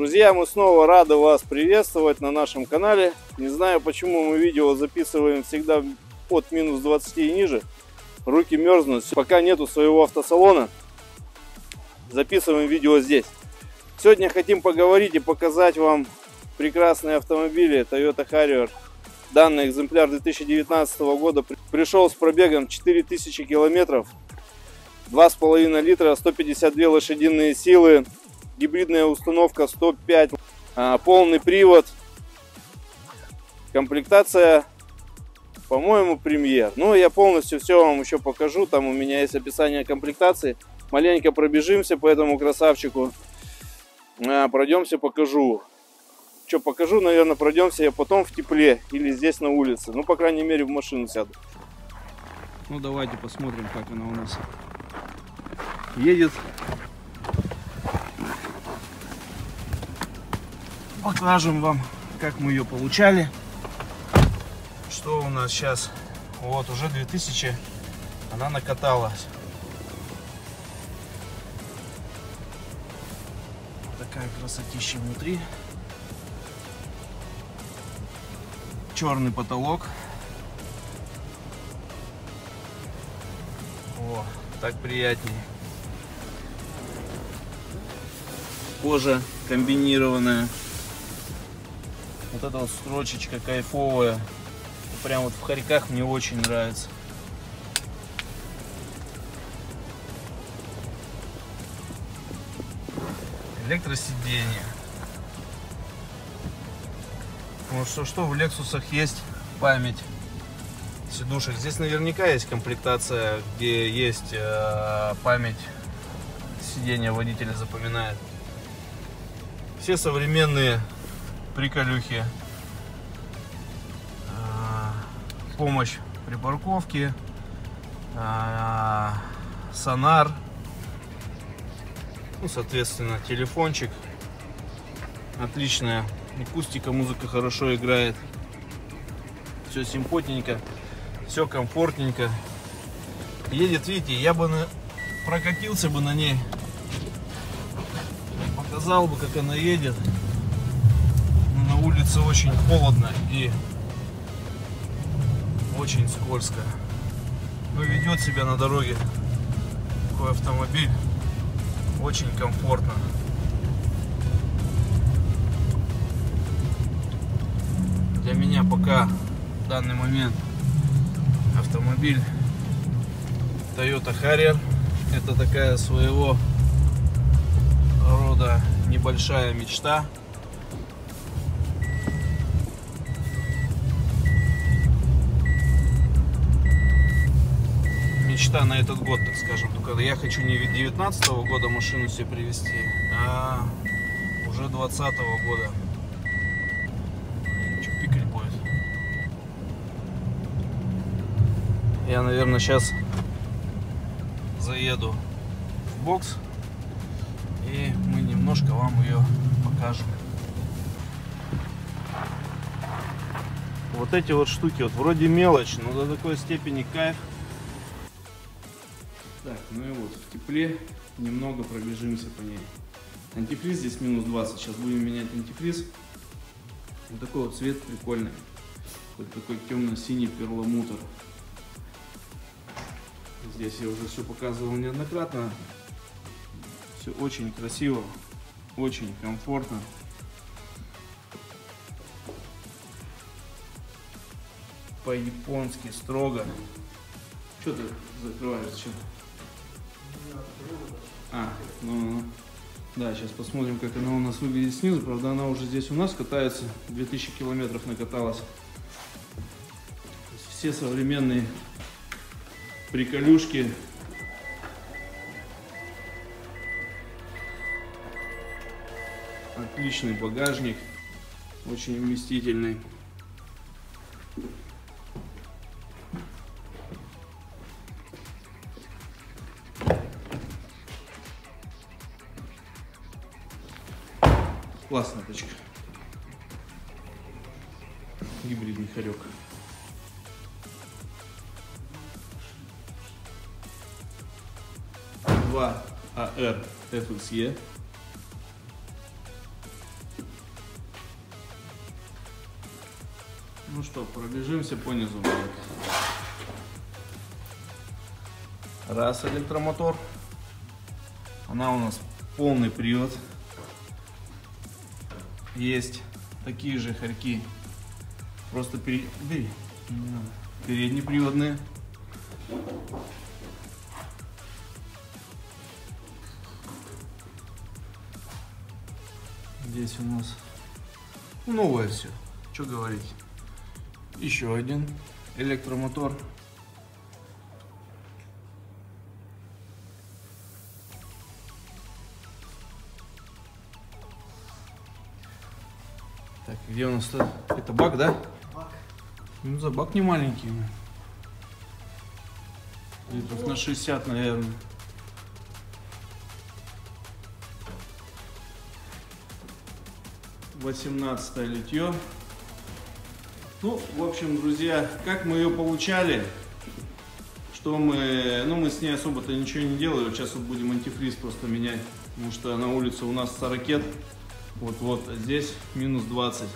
Друзья, мы снова рады вас приветствовать на нашем канале. Не знаю, почему мы видео записываем всегда от минус 20 и ниже. Руки мерзнут. Пока нету своего автосалона, записываем видео здесь. Сегодня хотим поговорить и показать вам прекрасные автомобили Toyota Harrier. Данный экземпляр 2019 года пришел с пробегом 4000 километров. 2,5 литра, 152 лошадиные силы, гибридная установка 105, а, полный привод, комплектация, по-моему, премьер. Ну, я полностью все вам еще покажу, там у меня есть описание комплектации. Маленько пробежимся по этому красавчику, а, пройдемся, покажу. Что покажу, наверное, пройдемся я потом в тепле или здесь на улице. Ну, по крайней мере, в машину сяду. Ну, давайте посмотрим, как она у нас едет. Покажем вам, как мы ее получали. Что у нас сейчас? Вот, уже 2000 она накаталась. Такая красотища внутри. Черный потолок. О, так приятнее. Кожа комбинированная. Вот эта вот строчечка кайфовая. Прям вот в хорьках мне очень нравится. Электросиденье. Потому что что в Лексусах есть память сидушек. Здесь наверняка есть комплектация, где есть э, память сиденья водителя запоминает. Все современные приколюхи. А, помощь при парковке. А, сонар. Ну, соответственно, телефончик. Отличная акустика, музыка хорошо играет. Все симпотненько, все комфортненько. Едет, видите, я бы на... прокатился бы на ней. Показал бы, как она едет. Улице очень холодно и очень скользко. Но ведет себя на дороге такой автомобиль очень комфортно. Для меня пока в данный момент автомобиль Toyota Harrier это такая своего рода небольшая мечта мечта на этот год, так скажем. Только я хочу не 19 -го года машину себе привезти, а уже 20 -го года. Что пикать будет? Я, наверное, сейчас заеду в бокс и мы немножко вам ее покажем. Вот эти вот штуки, вот вроде мелочь, но до такой степени кайф. Так, ну и вот в тепле немного пробежимся по ней. Антифриз здесь минус 20. Сейчас будем менять антифриз. Вот такой вот цвет прикольный. Вот такой темно-синий перламутр. Здесь я уже все показывал неоднократно. Все очень красиво, очень комфортно. По-японски строго. Что ты закрываешь? Что? А, ну, ну, да, сейчас посмотрим, как она у нас выглядит снизу. Правда, она уже здесь у нас катается. 2000 километров накаталась. Все современные приколюшки. Отличный багажник. Очень вместительный. классная тачка. Гибридный хорек. Два АР FXE. Ну что, пробежимся по низу. Раз электромотор. Она у нас полный привод. Есть такие же хорьки. Просто пере... бери. Переднеприводные. Здесь у нас новое все. Что говорить. Еще один электромотор. Где у нас-то? Это бак, да? Бак. Ну, за бак не маленький. Литров на 60, наверное. Восемнадцатое литье. Ну, в общем, друзья, как мы ее получали, что мы, ну, мы с ней особо-то ничего не делали. Сейчас вот будем антифриз просто менять, потому что на улице у нас 40 вот-вот, здесь минус 20.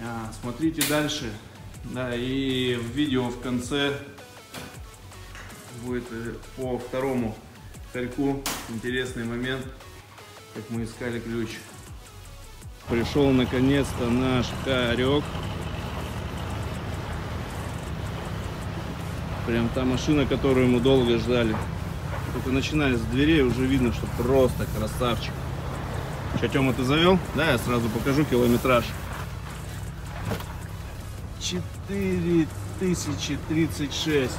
А, смотрите дальше. Да, и в видео в конце будет э, по второму хорьку интересный момент, как мы искали ключ. Пришел наконец-то наш хорек. Прям та машина, которую мы долго ждали. Только начиная с дверей уже видно, что просто красавчик. Тёма, ты завел? Да, я сразу покажу километраж. 4036.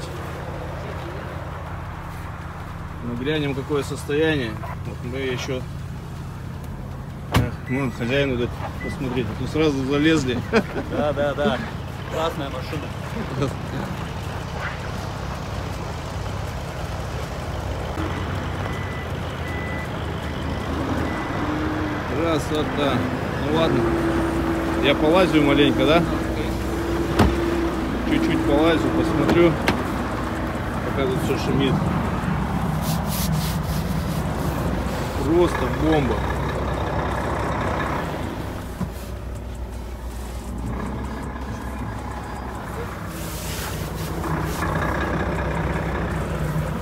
Ну, глянем, какое состояние. Вот мы еще... Эх, Ну, хозяину дать посмотреть. А то сразу залезли. Да, да, да. Классная машина. Красота. Ну ладно. Я полазю маленько, да? Чуть-чуть полазю, посмотрю. Пока тут все шумит. Просто бомба.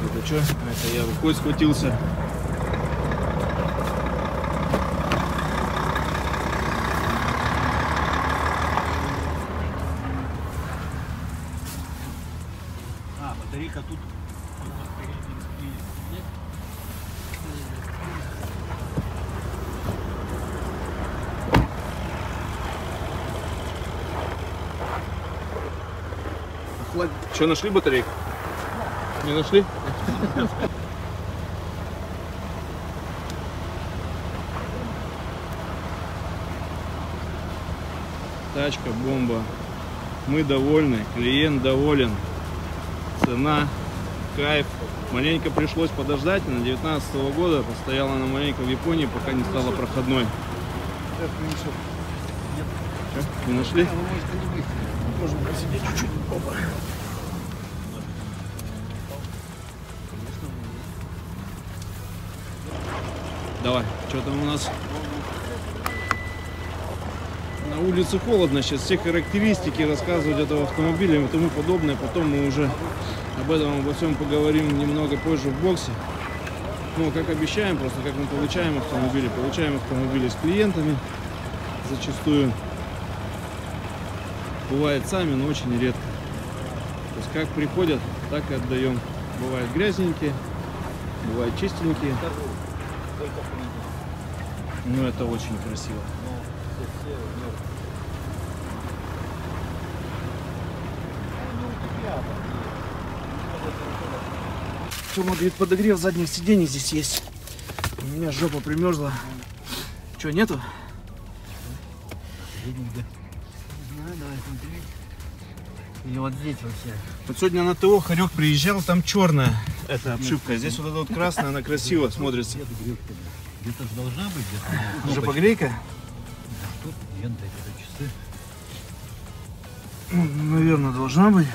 Это что? Это я рукой схватился. А, батарейка тут. Нет? Что, нашли батарейку? Не нашли? Тачка бомба. Мы довольны, клиент доволен. Цена, кайф. Маленько пришлось подождать, на 19 года постояла она маленько в Японии, пока не стала проходной. Не нашли? Можно посидеть чуть-чуть. Опа. Давай, что там у нас? На улице холодно, сейчас все характеристики рассказывать этого автомобиля и тому подобное. Потом мы уже об этом обо всем поговорим немного позже в боксе. Ну, как обещаем, просто как мы получаем автомобили. Получаем автомобили с клиентами зачастую. Бывает сами, но очень редко. То есть как приходят, так и отдаем. Бывают грязненькие, бывают чистенькие. Ну, это очень красиво. Тёма говорит, подогрев задних сидений здесь есть. У меня жопа примерзла. Че, нету? Или вот здесь вообще. Вот сегодня на ТО Харек приезжал, там черная эта обшивка. Здесь вот эта вот красная, она красиво смотрится. Где-то же должна быть где-то. Жопогрейка? Тут лента, это часы. Наверное, должна быть.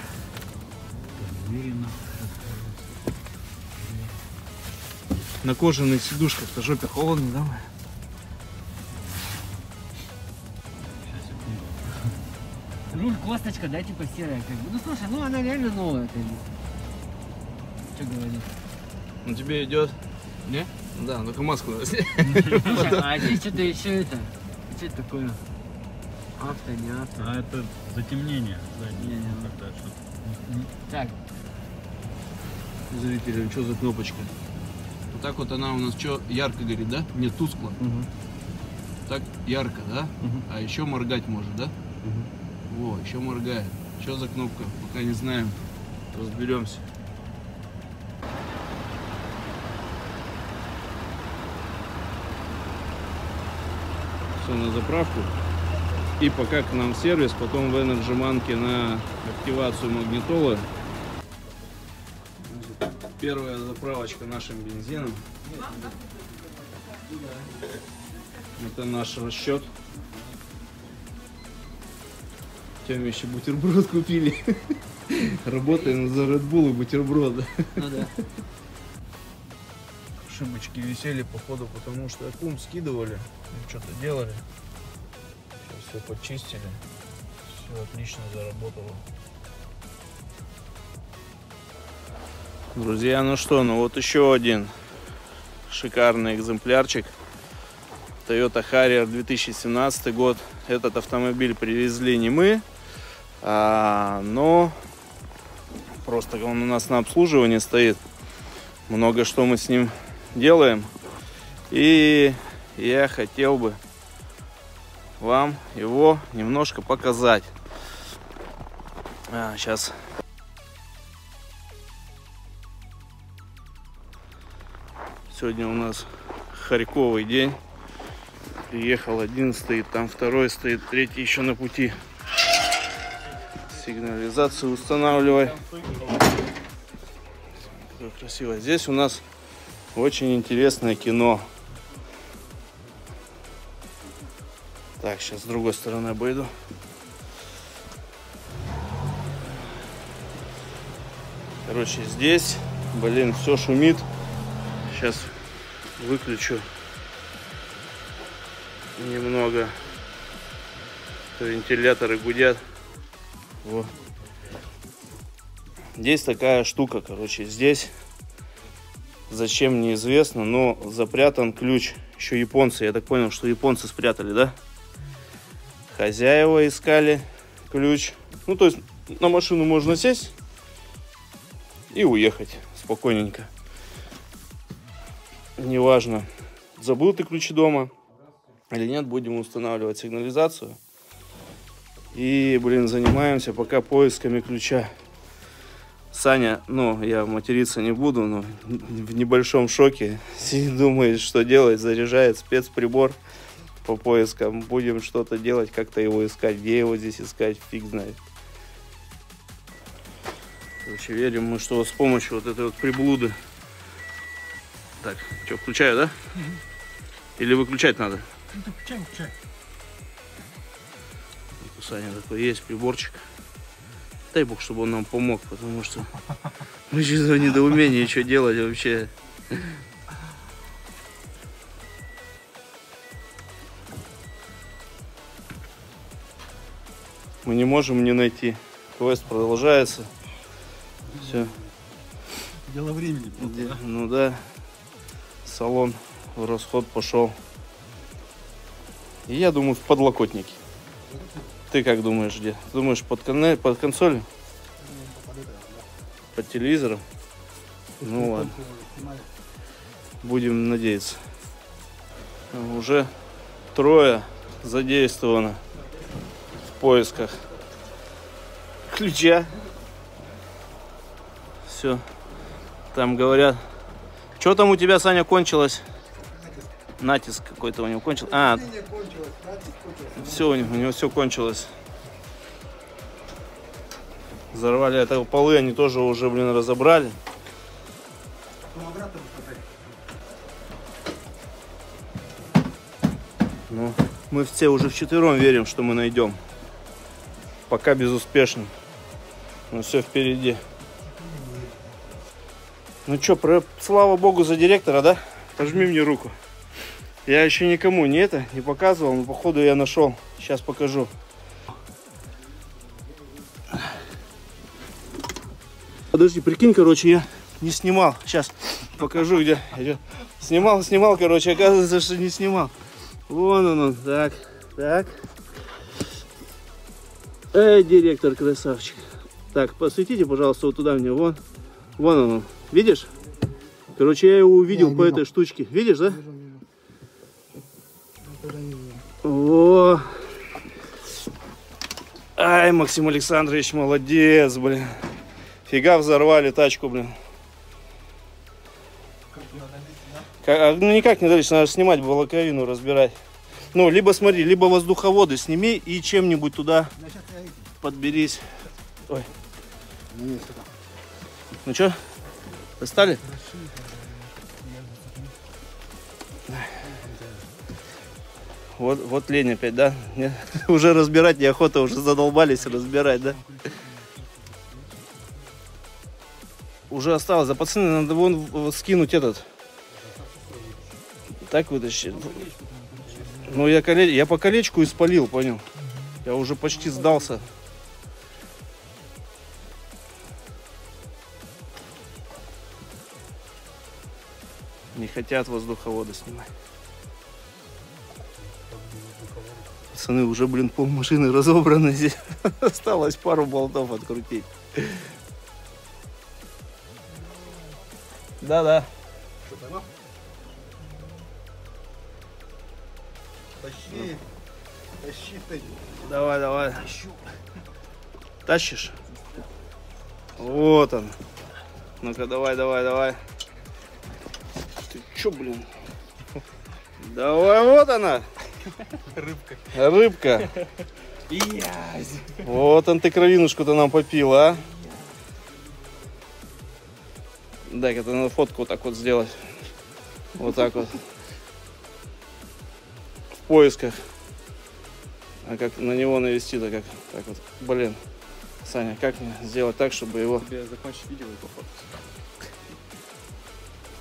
Уверенно. На кожаных сидушках-то жопе холодно, да? Руль косточка, да, типа серая, как бы. Ну слушай, ну она реально новая, как бы. Что говорить? Ну тебе идет? Не? Да, только маску надо снять. А здесь что-то еще это. Что это такое? Авто, не авто. А это затемнение. заднее. Так, Зрителям, что за кнопочка? Так вот она у нас что, ярко горит, да? Не тускло. Так ярко, да? А еще моргать может, да? Во, еще моргает. Что за кнопка? Пока не знаем. Разберемся. Все на заправку. И пока к нам сервис, потом в Энерджиманке на активацию магнитолы. Первая заправочка нашим бензином. Это наш расчет. Тёме еще бутерброд купили. Работаем за Red Bull и бутерброды. ну да. Шибочки висели походу, потому что аккум скидывали, что-то делали. Сейчас все почистили. Все отлично заработало. Друзья, ну что, ну вот еще один шикарный экземплярчик. Toyota Harrier 2017 год. Этот автомобиль привезли не мы, а, но просто он у нас на обслуживании стоит. Много что мы с ним делаем. И я хотел бы вам его немножко показать. А, сейчас. Сегодня у нас Харьковый день. Приехал один стоит, там второй стоит, третий еще на пути. Сигнализацию устанавливай. Красиво. Здесь у нас очень интересное кино. Так, сейчас с другой стороны обойду. Короче, здесь, блин, все шумит. Сейчас выключу немного. Вентиляторы гудят. Вот. Здесь такая штука, короче, здесь зачем неизвестно, но запрятан ключ. Еще японцы, я так понял, что японцы спрятали, да? Хозяева искали ключ. Ну, то есть на машину можно сесть и уехать спокойненько. Неважно, забыл ты ключи дома или нет, будем устанавливать сигнализацию. И, блин, занимаемся пока поисками ключа. Саня, ну, я материться не буду, но в небольшом шоке. Думает, что делать, заряжает спецприбор по поискам. Будем что-то делать, как-то его искать. Где его здесь искать, фиг знает. Короче, верим мы, что с помощью вот этой вот приблуды. Так, что, включаю, да? Или выключать надо? Чай, чай. У Сани такой есть приборчик. Дай бог, чтобы он нам помог, потому что мы сейчас в недоумении, что делать вообще. Мы не можем не найти. Квест продолжается. Все. Дело времени. просто, да? Ну да. Салон в расход пошел. И я думаю, в подлокотнике. Ты как думаешь, где? Думаешь, под, кон- под консолью? Под телевизором? Ну ладно. Будем надеяться. Уже трое задействовано в поисках ключа. Все. Там говорят. Что там у тебя, Саня, кончилось? Натиск какой-то у него кончился. А, все, у него, у него все кончилось. Взорвали это полы, они тоже уже, блин, разобрали. Ну, мы все уже вчетвером верим, что мы найдем. Пока безуспешно. Но все впереди. Ну что, про... слава богу за директора, да? Пожми мне руку. Я еще никому не это не показывал, но походу я нашел. Сейчас покажу. Подожди, прикинь, короче, я не снимал. Сейчас покажу, где. Снимал, снимал, короче, оказывается, что не снимал. Вон он, он. так, так. Эй, директор, красавчик. Так, посветите, пожалуйста, вот туда мне, вон. Вон он, видишь? Короче, я его увидел по этой штучке. Видишь, да? О, Ай, Максим Александрович, молодец, блин. Фига взорвали тачку, блин. Как- а, ну никак не дальше, надо снимать балаковину, разбирать. Ну, либо смотри, либо воздуховоды сними и чем-нибудь туда подберись. Ой. Ну что, достали? Вот, вот лень опять, да? Не- Уже разбирать неохота, уже задолбались разбирать, да? Уже осталось. Да пацаны, надо вон скинуть этот. Так вытащить. Ну, я, коле... я по колечку испалил, понял? Я уже почти сдался. Не хотят воздуховоды снимать. Пацаны, уже, блин, пол машины разобраны здесь. Осталось пару болтов открутить. Да-да. Тащи. Тащи ты. Давай, давай. Тащишь? Вот он. Ну-ка, давай, давай, давай. Чё, блин? Давай, вот она. Рыбка. Рыбка. Вот он ты кровинушку-то нам попил, а? Дай-ка ты надо фотку вот так вот сделать. Вот так вот. В поисках. А как на него навести-то как? Так вот. Блин. Саня, как мне сделать так, чтобы его Тебе закончить видео и пофоткать.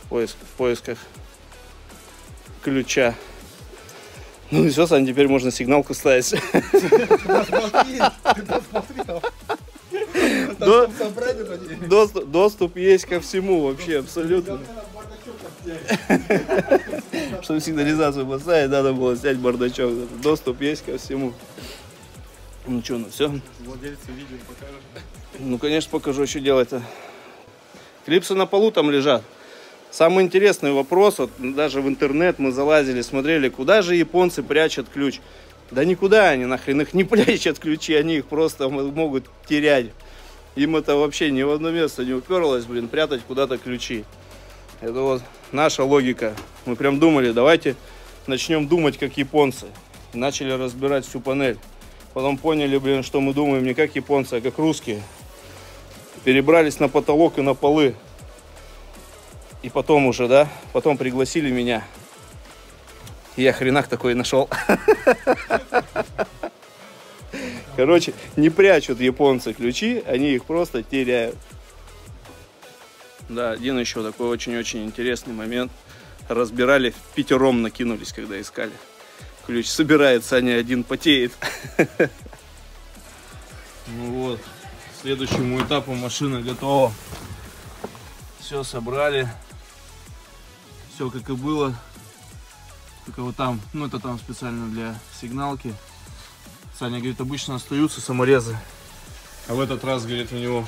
Поиск, в поисках ключа. Ну и все, Саня, теперь можно сигналку ставить. Доступ, доступ есть ко всему вообще, абсолютно. Чтобы сигнализацию поставить, надо было снять бардачок. Доступ есть ко всему. Ну что, ну все. Владельцу видео покажешь. Ну, конечно, покажу, что делать-то. Клипсы на полу там лежат. Самый интересный вопрос, вот даже в интернет мы залазили, смотрели, куда же японцы прячут ключ. Да никуда они нахрен их не прячут ключи, они их просто могут терять. Им это вообще ни в одно место не уперлось, блин, прятать куда-то ключи. Это вот наша логика. Мы прям думали, давайте начнем думать как японцы. Начали разбирать всю панель. Потом поняли, блин, что мы думаем не как японцы, а как русские. Перебрались на потолок и на полы. И потом уже, да, потом пригласили меня. И я хренах такой нашел. Короче, не прячут японцы ключи, они их просто теряют. Да, один еще такой очень-очень интересный момент. Разбирали, пятером накинулись, когда искали. Ключ собирается, а не один потеет. Ну вот, следующему этапу машина готова. Все собрали. Все как и было. Только вот там, ну это там специально для сигналки. Саня говорит, обычно остаются саморезы. А в этот раз, говорит, у него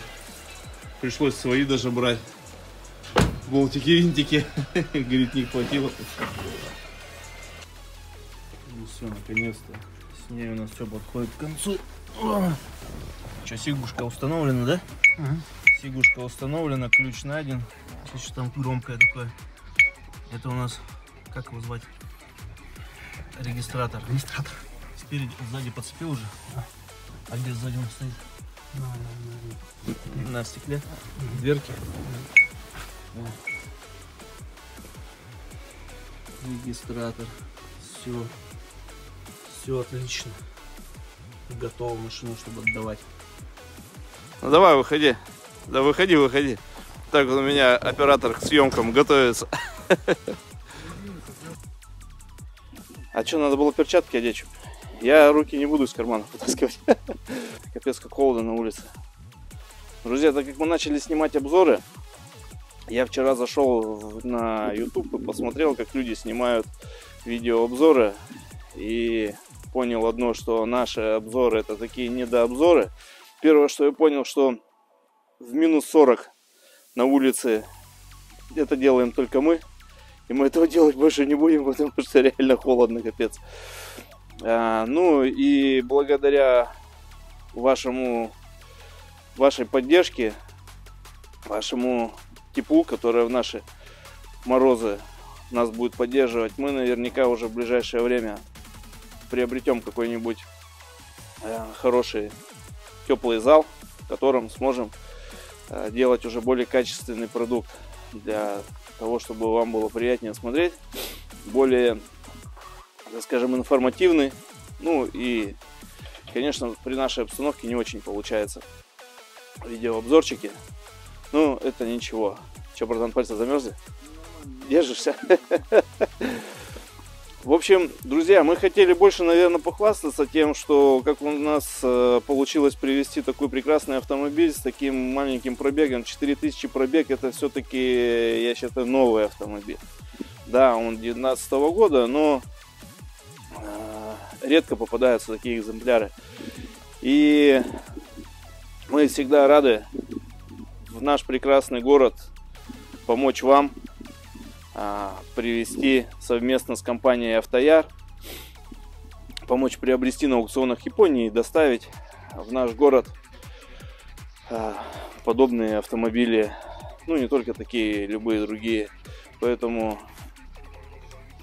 пришлось свои даже брать. Болтики, винтики. Говорит, не хватило. Ну все, наконец-то. С ней у нас все подходит к концу. Что, сигушка установлена, да? Сигушка установлена, ключ найден. Сейчас там громкое такое. Это у нас, как его звать? Регистратор. Регистратор. Спереди, сзади подцепил уже. А где сзади он стоит? На стекле. Дверки. Регистратор. Все. Все отлично. Готова машина, чтобы отдавать. Ну давай, выходи. Да выходи, выходи. Так вот у меня оператор к съемкам готовится. А что, надо было перчатки одеть? Я руки не буду из кармана вытаскивать. Капец, как холодно на улице. Друзья, так как мы начали снимать обзоры, я вчера зашел на YouTube и посмотрел, как люди снимают видеообзоры. И понял одно, что наши обзоры это такие недообзоры. Первое, что я понял, что в минус 40 на улице это делаем только мы. И мы этого делать больше не будем, потому что реально холодно, капец. А, ну и благодаря вашему, вашей поддержке, вашему теплу, которое в наши морозы нас будет поддерживать, мы наверняка уже в ближайшее время приобретем какой-нибудь э, хороший теплый зал, в котором сможем э, делать уже более качественный продукт для того, чтобы вам было приятнее смотреть, более, так скажем, информативный. Ну и, конечно, при нашей обстановке не очень получается видеообзорчики. Ну, это ничего. Че, братан, пальцы замерзли? Держишься? В общем, друзья, мы хотели больше, наверное, похвастаться тем, что как у нас э, получилось привести такой прекрасный автомобиль с таким маленьким пробегом. 4000 пробег, это все-таки, я считаю, новый автомобиль. Да, он 19 года, но э, редко попадаются такие экземпляры. И мы всегда рады в наш прекрасный город помочь вам привести совместно с компанией Автояр, помочь приобрести на аукционах Японии и доставить в наш город а, подобные автомобили, ну не только такие, любые другие. Поэтому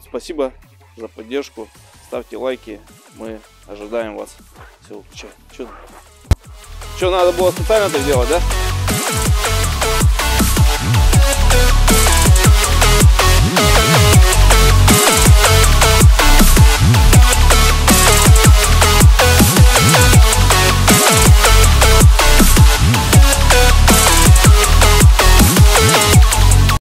спасибо за поддержку, ставьте лайки, мы ожидаем вас. Все, че, че, что надо было специально так делать, да?